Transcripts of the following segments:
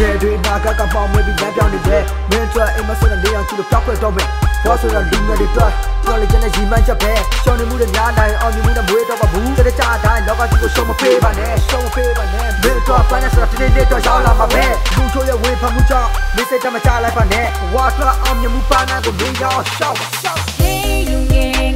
လူငယ်တွေနာကကပေါင်းမွေးပြီးလမ်းပြောင်းနေတယ်မင်းတို့အိမ်မဆက်တဲ့နေအောင်ကြည့်လို့ပြောက်ခွဲတော့မယ်ဘောဆိုတော့လူငယ်တွေတွေ့ပြောလေချင်တဲ့ရီမှန်းချက်ပဲရှောင်းနေမှုနဲ့များနိုင်အောင်မြင်မှုနဲ့မွေးတော့ပါဘူးတဲ့ကြတိုင်းလောကကြီးကိုရှုံးမပေးပါနဲ့ရှုံးမပေးပါနဲ့မင်းတို့ပန်းနဲ့ဆိုတော့တနေ့နေ့တော့ရောက်လာမှာပဲလူချိုးရဲ့ဝေဖန်မှုကြောင့်မိစိတ်တမချလိုက်ပါနဲ့ဝါထွားအောင်မြင်မှုပါနာကိုမင်းရောက်ရှောက်ရှောက် Hey လူငယ်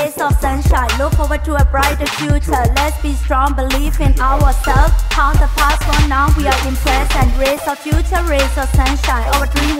rays of sunshine. Look forward to a brighter future. Let's be strong believe in ourselves. Count the past for now we are impressed and raise our future rays of sunshine. Our dream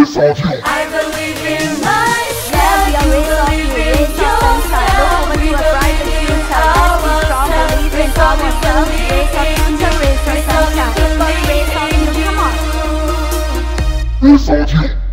We are Rays of Youth. I believe in myself. Yeah, we are raised of you, raised of sunshine. Look over to a brighter future. Let's be strong, believe in ourselves. Raised of future, raised of sunshine. Keep on raised of you. Come on. Rays of Youth.